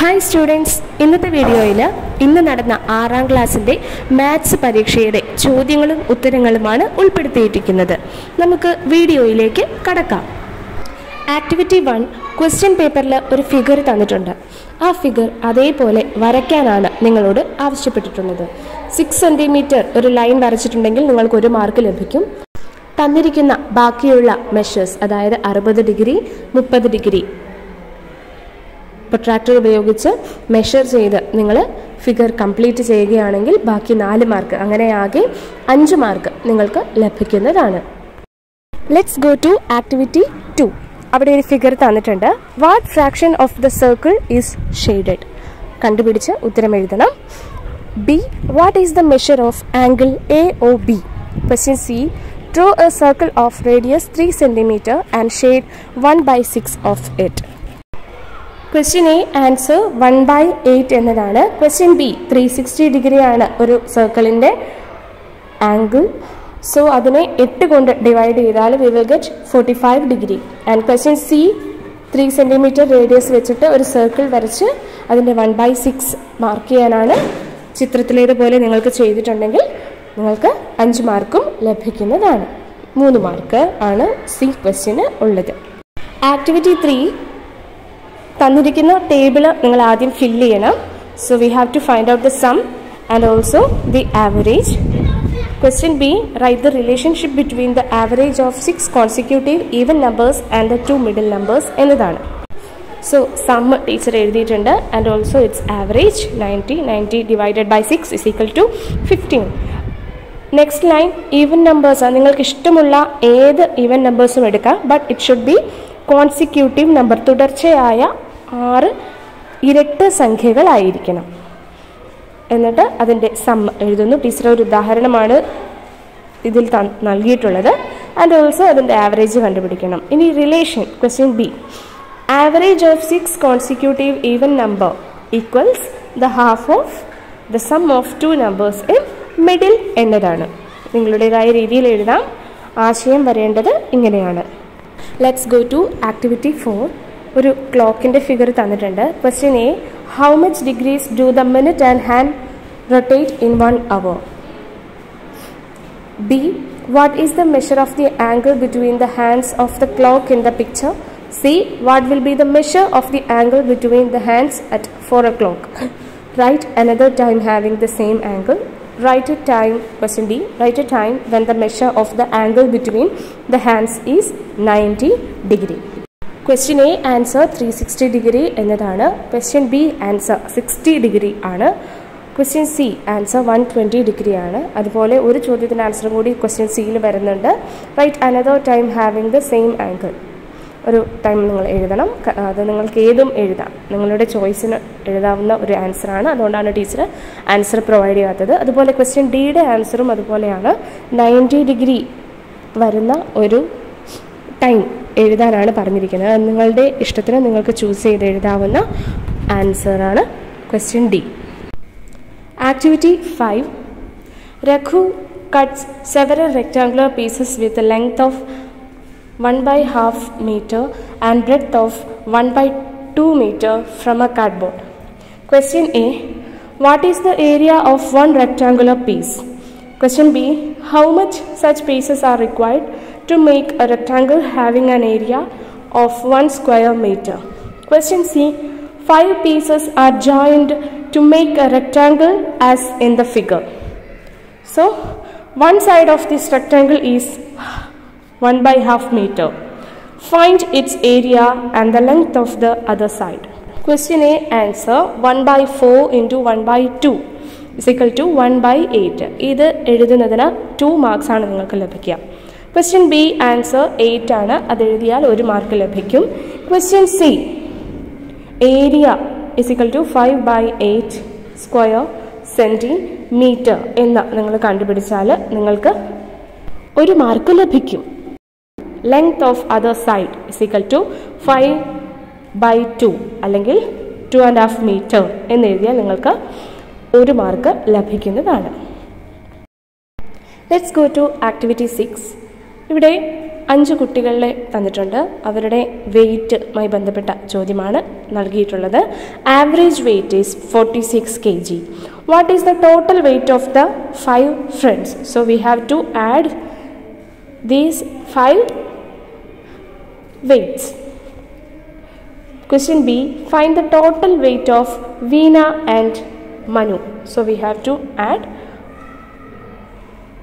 Hi students ഇന്നത്തെ വീഡിയോയിൽ ഇന്ന് നടന്ന ആറാം ക്ലാസ്സിന്റെ മാത്സ് പരീക്ഷയുടെ ചോദ്യങ്ങളും ഉത്തരങ്ങളുമാണ് ഉൾപ്പെടുത്തിയിരിക്കുന്നത്. നമുക്ക് വീഡിയോയിലേക്ക് കടക്കാം. ആക്ടിവിറ്റി വൺ ക്വസ്റ്റ്യൻ പേപ്പറിൽ ഒരു ഫിഗർ തന്നിട്ടുണ്ട്. ആ ഫിഗർ അതേപോലെ വരയ്ക്കാനാണ് നിങ്ങളോട് ആവശ്യപ്പെട്ടിട്ടുള്ളത്. സിക്സ് സെന്റിമീറ്റർ ഒരു ലൈൻ വരച്ചിട്ടുണ്ടെങ്കിൽ നിങ്ങൾക്ക് ഒരു മാർക്ക് ലഭിക്കും. തന്നിരിക്കുന്ന ബാക്കിയുള്ള മെഷേഴ്സ് അതായത് അറുപത് ഡിഗ്രി മുപ്പത് ഡിഗ്രി പ്രൊട്രാക്ടർ ഉപയോഗിച്ച് മെഷർ ചെയ്ത് നിങ്ങൾ ഫിഗർ കംപ്ലീറ്റ് ചെയ്യുകയാണെങ്കിൽ ബാക്കി നാല് മാർക്ക് അങ്ങനെ ആകെ അഞ്ച് മാർക്ക് നിങ്ങൾക്ക് ലഭിക്കുന്നതാണ്. Let's go to activity two അവിടെ ഒരു ഫിഗർ തന്നിട്ടുണ്ട്. What fraction of the circle is shaded കണ്ടുപിടിച്ച് ഉത്തരം എഴുതണം. B what is the measure of angle A O B question C draw a circle of radius three centimetre and shade one by six of it question A answer one by eight എന്നതാണ്. Question B three sixty ഡിഗ്രിയാണ് ഒരു സർക്കിളിന്റെ angle so അതിനെ എട്ട് കൊണ്ട് divide ചെയ്താൽ we will get forty five degree and question C three centimetre radius വെച്ചിട്ട് ഒരു സർക്കിൾ വരച്ച് അതിന്റെ വൺ ബൈ സിക്സ് മാർക്ക് ചെയ്യാനാണ് ചിത്രത്തിലേതുപോലെ നിങ്ങൾക്ക് ചെയ്തിട്ടുണ്ടെങ്കിൽ നിങ്ങൾക്ക് അഞ്ച് മാർക്കും ലഭിക്കുന്നതാണ്. മൂന്ന് മാർക്ക് ആണ് സി ക്വസ്റ്റ്യന് ഉള്ളത്. ആക്ടിവിറ്റി ത്രീ തന്നിരിക്കുന്ന ടേബിൾ നിങ്ങൾ ആദ്യം ഫില്ല് ചെയ്യണം. So we have to find out the sum and also the average question B write the relationship between the average of six consecutive even numbers and the two middle numbers എന്നതാണ്. So sum teacher എഴുതിയിട്ടുണ്ട് and also its average ninety ninety divided by six is equal to fifteen next line even numbers നിങ്ങൾക്ക് ഇഷ്ടമുള്ള ഏത് even നമ്പേഴ്സും എടുക്കാം. But it should be consecutive number തുടർച്ചയായ ആറ് ഇരട്ട സംഖ്യകളായിരിക്കണം. എന്നിട്ട് അതിന്റെ സം എഴുതുന്നു. ടീച്ചർ ഒരു ഉദാഹരണമാണ് ഇതിൽ നൽകിയിട്ടുള്ളത്. ആൻഡ് ഓൾസോ അതിന്റെ ആവറേജ് കണ്ടുപിടിക്കണം. ഇനി relation question B average of six consecutive even number equals the half of the sum of two numbers in middle എന്നതാണ്. നിങ്ങളുടേതായ രീതിയിൽ എഴുതാം. ആശയം വരേണ്ടത് ഇങ്ങനെയാണ്. Let's go to activity four ഒരു ക്ലോക്കിന്റെ ഫിഗർ തന്നിട്ടുണ്ട്. Question A how much degrees do the minute and hand rotate in one hour B what is the measure of the angle between the hands of the clock in the picture C what will be the measure of the angle between the hands at four o'clock write another time having the same angle write a time question b write a time when the measure of the angle between the hands is 90 degree. Question A answer three sixty degree എന്നതാണ്. Question B answer sixty degree ആണ്. Question C answer one twenty degree ആണ്. അതുപോലെ ഒരു ചോദ്യത്തിന്റെ ആൻസറും കൂടി question സിയിൽ വരുന്നുണ്ട്. Write another time having the same angle ഒരു ടൈം നിങ്ങൾ എഴുതണം. അത് നിങ്ങൾക്ക് ഏതും എഴുതാം. നിങ്ങളുടെ ചോയ്സിന് എഴുതാവുന്ന ഒരു ആൻസറാണ് അതുകൊണ്ടാണ് ടീച്ചർ ആൻസർ പ്രൊവൈഡ് ചെയ്യാത്തത്. അതുപോലെ ക്വസ്റ്റ്യൻ ഡിയുടെ ആൻസറും അതുപോലെയാണ്. നയന്റി ഡിഗ്രി വരുന്ന ഒരു ടൈം എഴുതാനാണ് പറഞ്ഞിരിക്കുന്നത് അത് നിങ്ങളുടെ ഇഷ്ടത്തിന് നിങ്ങൾക്ക് ചൂസ് ചെയ്ത് എഴുതാവുന്ന ആൻസറാണ് question D activity five Raghu cuts several rectangular pieces with length of 1 by half meter and breadth of 1 by 2 meter from a cardboard. Question A. What is the area of one rectangular piece? Question B. How much such pieces are required to make a rectangle having an area of 1 square meter? Question C. 5 pieces are joined to make a rectangle as in the figure. So, one side of this rectangle is 1 by half meter. Find its area and the length of the other side. Question A answer 1 by 4 into 1 by 2 equal to 1 by 8. ഇത് എഴുതുന്നതിന് two marks ആണ് നിങ്ങൾക്ക് ലഭിക്കുക. Question B answer eight ആണ്. അത് എഴുതിയാൽ ഒരു mark ലഭിക്കും. Question C area is equal to five by eight square centimetre എന്ന് നിങ്ങൾ കണ്ടുപിടിച്ചാൽ നിങ്ങൾക്ക് ഒരു മാർക്ക് ലഭിക്കും. Length of other side is equal to five by two അല്ലെങ്കിൽ ടു ആൻഡ് ഹാഫ് മീറ്റർ എന്ന് എഴുതിയാൽ നിങ്ങൾക്ക് ഒരു മാർക്ക് ലഭിക്കുന്നതാണ്. Let's go to activity six ഇവിടെ അഞ്ച് കുട്ടികളെ തന്നിട്ടുണ്ട്. അവരുടെ വെയ്റ്റുമായി ബന്ധപ്പെട്ട ചോദ്യമാണ് നൽകിയിട്ടുള്ളത്. Average weight is forty six K G what is the total weight of the five friends so we have to add these five weights question B find the total weight of Veena and Manu. So we have to add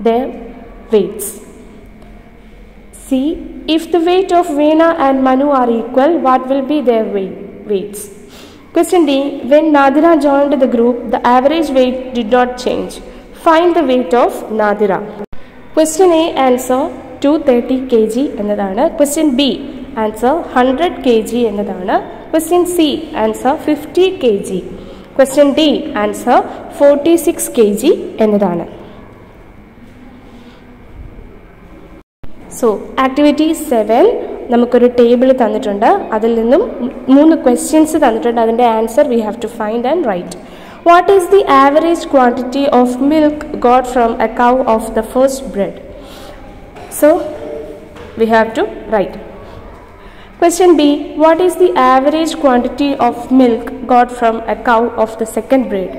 their weights. C If the weight of Veena and Manu are equal, what will be their weight, weights? Question D When Nadira joined the group, the average weight did not change. Find the weight of Nadira. Question A answer 230 kg എന്നതാണ് question B answer hundred K G എന്നതാണ് question C answer fifty K G question D answer forty six K G എന്നതാണ്. So activity seven നമുക്കൊരു table തന്നിട്ടുണ്ട്. അതിൽ നിന്നും മൂന്ന് questions തന്നിട്ടുണ്ട്. അതിന്റെ answer we have to find and write what is the average quantity of milk got from a cow of the first bread so we have to write Question B What is the average quantity of milk got from a cow of the second breed?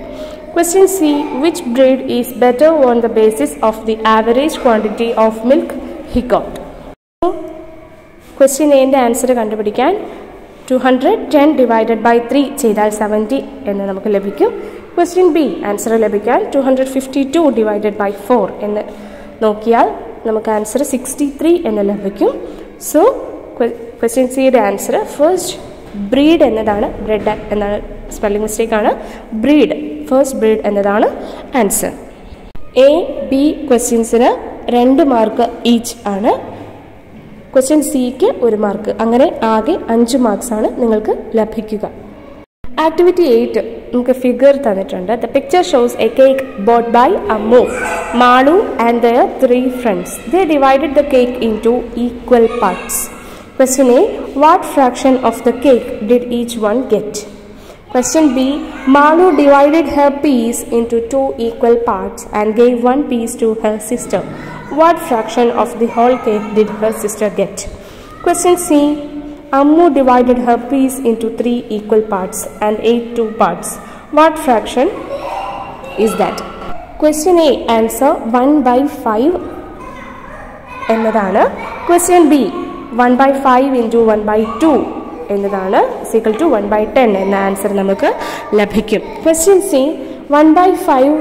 Question C Which breed is better on the basis of the average quantity of milk he got? കണ്ടുപിടിക്കാൻ two hundred ten divided by three ചെയ്താൽ seventy എന്ന് നമുക്ക് ലഭിക്കും question B answer ലഭിക്കാൻ two hundred fifty two divided by four എന്ന് നോക്കിയാൽ നമുക്ക് answer sixty three എന്ന് ലഭിക്കും സോ ക്വസ്റ്റ്യൻ സിയുടെ ആൻസർ ഫസ്റ്റ് ബ്രീഡ് എന്നതാണ് ബ്രെഡ് എന്നാണ് സ്പെല്ലിംഗ് മിസ്റ്റേക്ക് ആണ്. ബ്രീഡ് ഫസ്റ്റ് ബ്രീഡ് എന്നതാണ് ആൻസർ. എ ബി ക്വസ്റ്റ്യൻസിന് രണ്ട് മാർക്ക് ഈച്ച് ആണ്. ക്വസ്റ്റ്യൻ സിക്ക് ഒരു മാർക്ക്. അങ്ങനെ ആകെ അഞ്ച് മാർക്സ് ആണ് നിങ്ങൾക്ക് ലഭിക്കുക. ആക്ടിവിറ്റി എയ്റ്റ് നമുക്ക് ഫിഗർ തന്നിട്ടുണ്ട്. The picture shows a cake bought by Ammu Malu and their three friends the divided the cake in two equal parts Question A What fraction of the cake did each one get? Question B Malu divided her piece into two equal parts and gave one piece to her sister. What fraction of the whole cake did her sister get? Question C Ammu divided her piece into three equal parts and ate two parts. What fraction is that? Question A Answer 1 by 5 എന്നതാണ് question B One by five into one by two എന്നതാണ് equal to one by ten എന്ന answer നമുക്ക് ലഭിക്കും. Question C one by five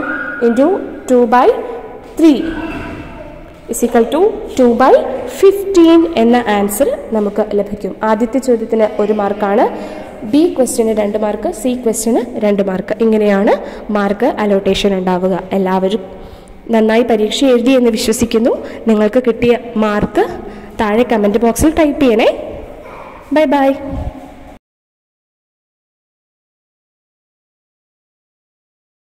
into two by three is equal to two by fifteen എന്ന answer നമുക്ക് ലഭിക്കും. ആദ്യത്തെ ചോദ്യത്തിന് ഒരു മാർക്കാണ് ബി ക്വസ്റ്റ്യന് രണ്ട് മാർക്ക് സി ക്വസ്റ്റ്യന് രണ്ട് മാർക്ക് ഇങ്ങനെയാണ് മാർക്ക് അലോട്ടേഷൻ ഉണ്ടാവുക. എല്ലാവരും നന്നായി പരീക്ഷ എഴുതി എന്ന് വിശ്വസിക്കുന്നു. നിങ്ങൾക്ക് കിട്ടിയ മാർക്ക് താഴെ കമന്റ് ബോക്സിൽ ടൈപ്പ് ചെയ്യണേ. Bye bye